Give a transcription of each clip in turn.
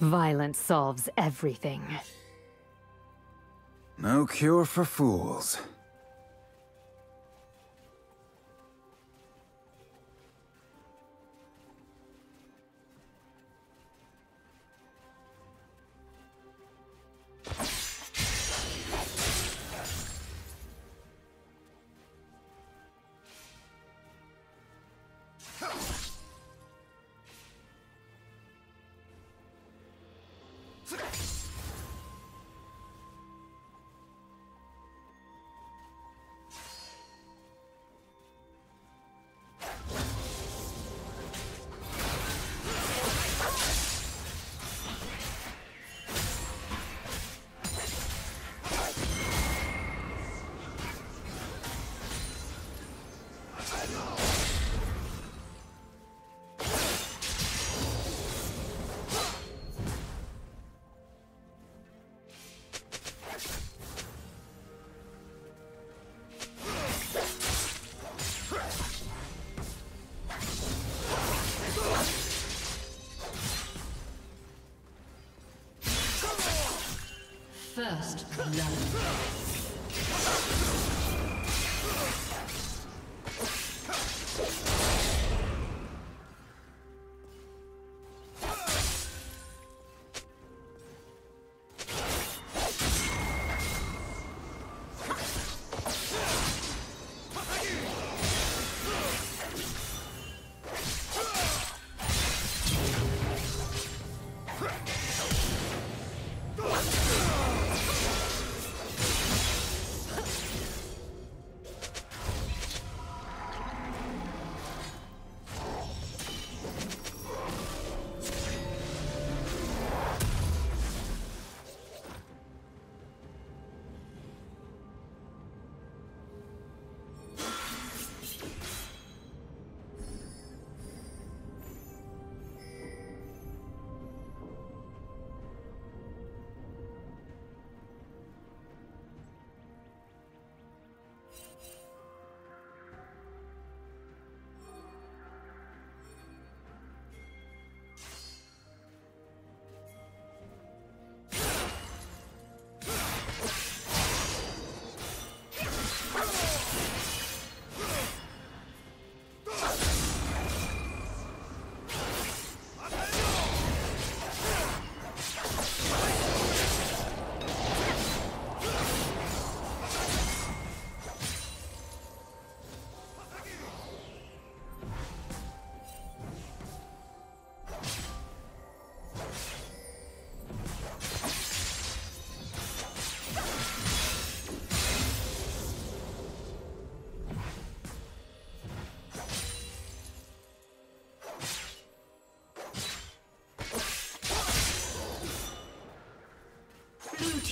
Violence solves everything. No cure for fools. First blood.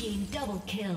Team double kill.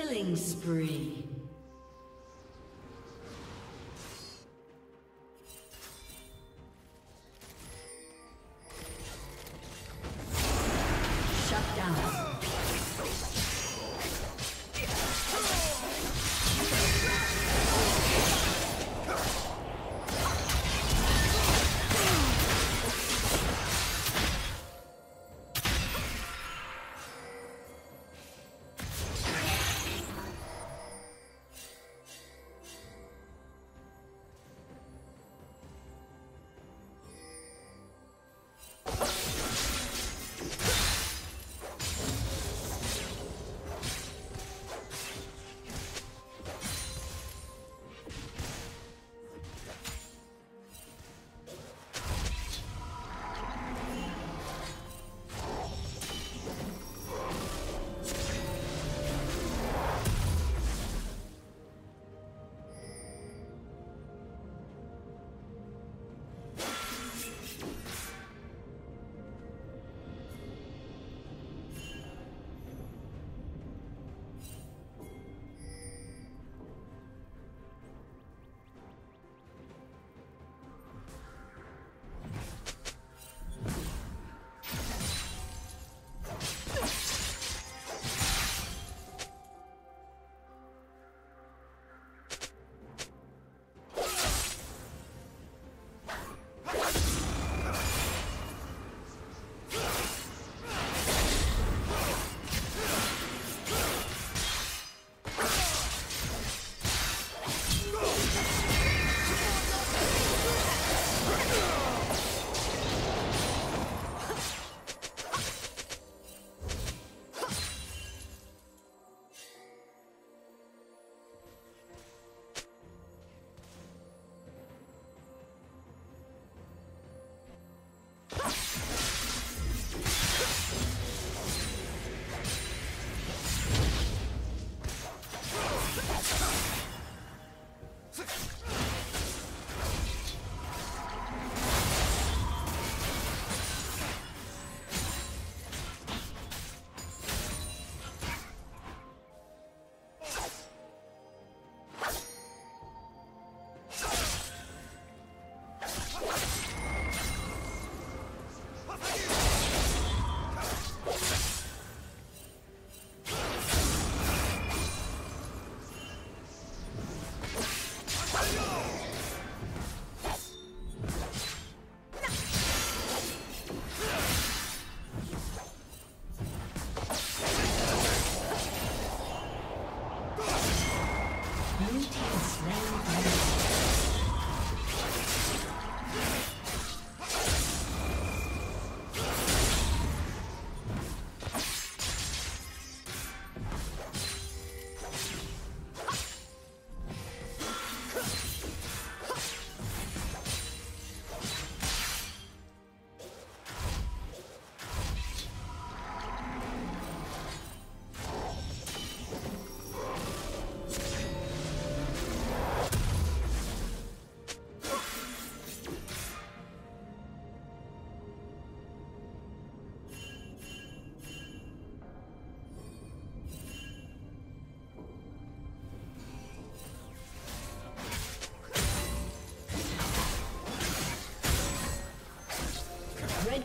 Killing spree.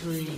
Three.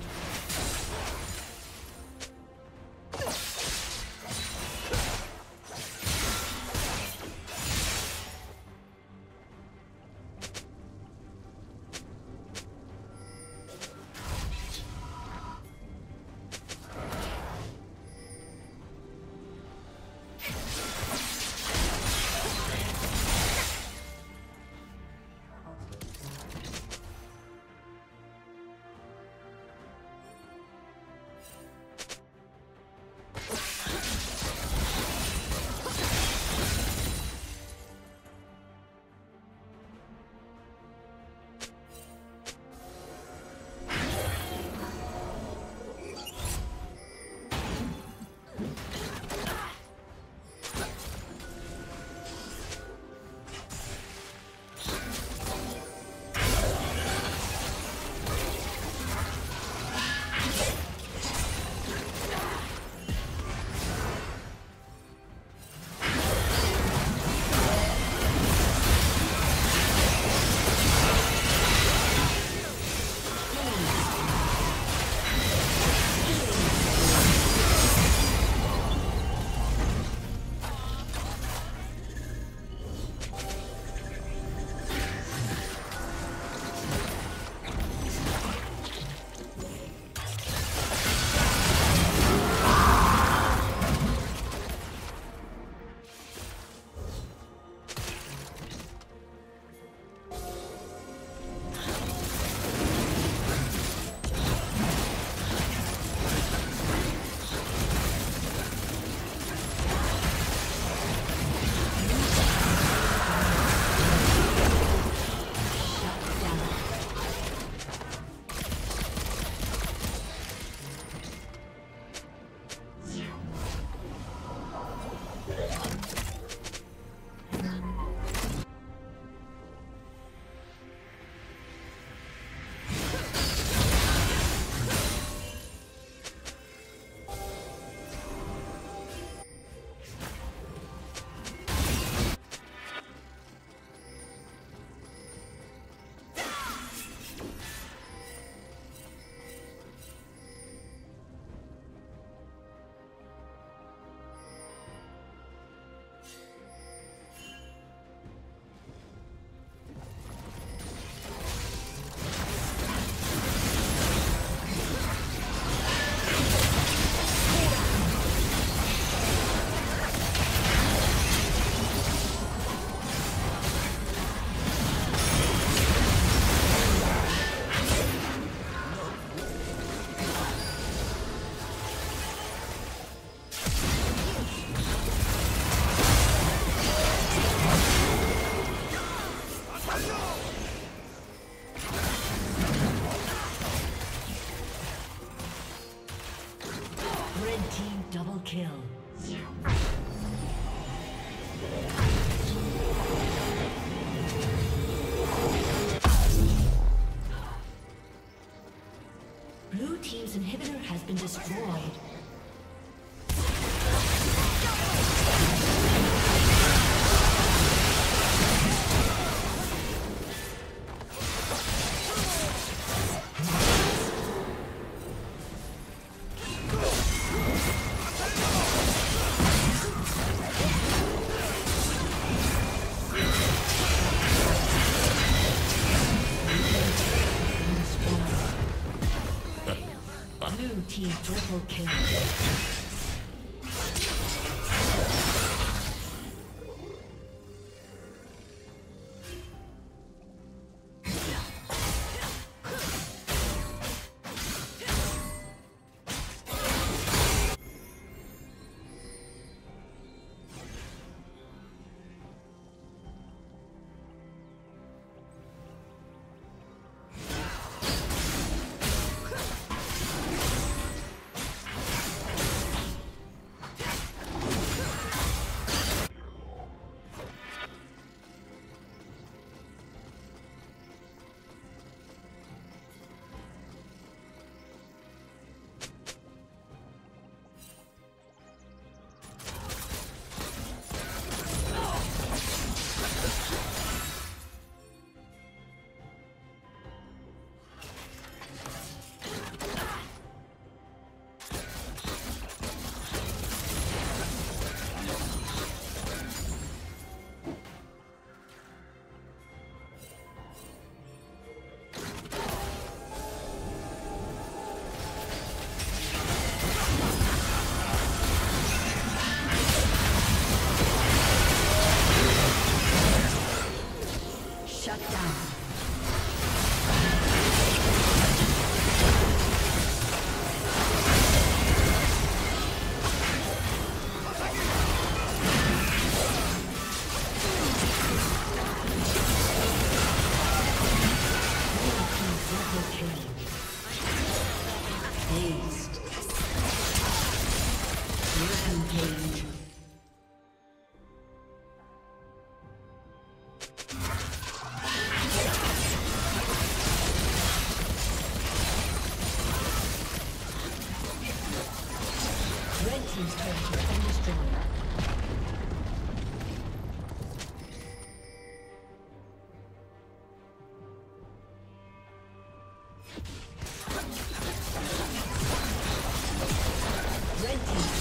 Thank you.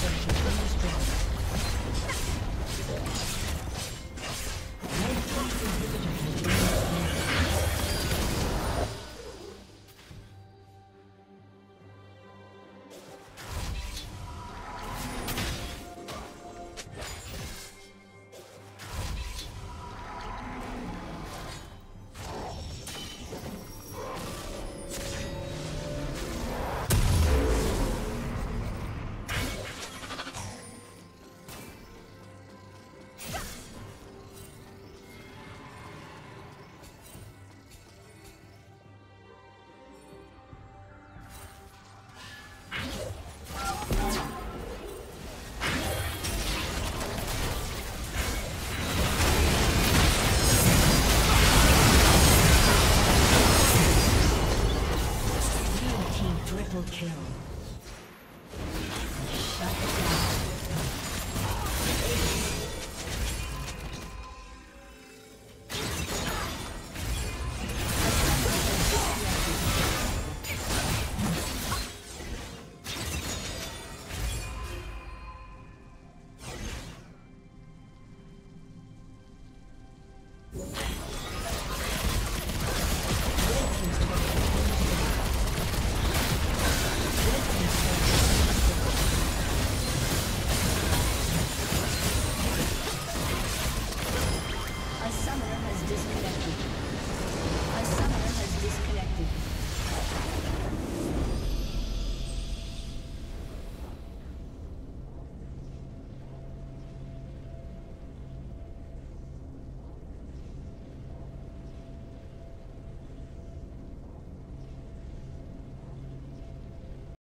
A summoner